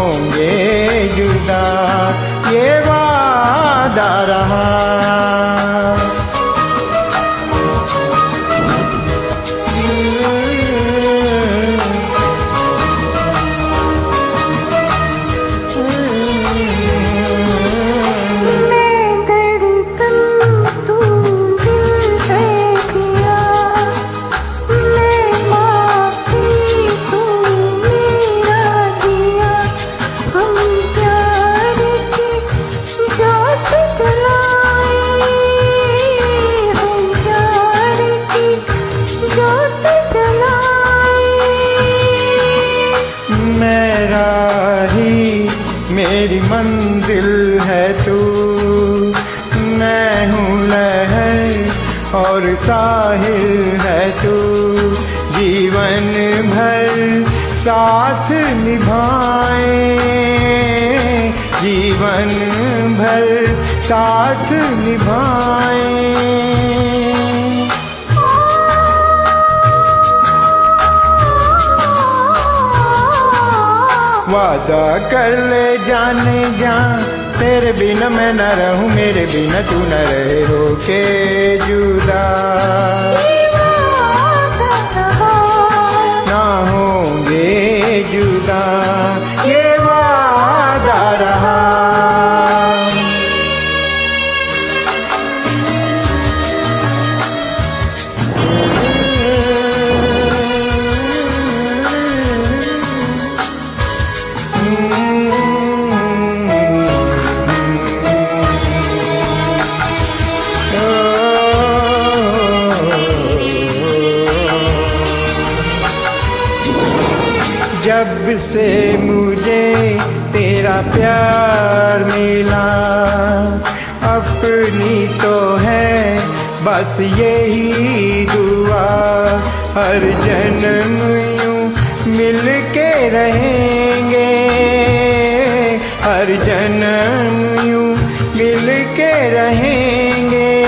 होंगे जुदा ये वादा रहा। मेरा ही मेरी मंजिल है तू। मैं हूँ लहर और साहिल है तू। जीवन भर साथ निभाए। जीवन भर साथ निभाए। वादा कर ले जाने जा। तेरे बिना मैं न रहूँ मेरे बिना तू न रहे हो के जुदा। ना होंगे जुदा। जब से मुझे तेरा प्यार मिला, अपनी तो है बस यही दुआ, हर जन्म यूँ मिल के रहेंगे। हर जन्म यूँ मिल के रहेंगे।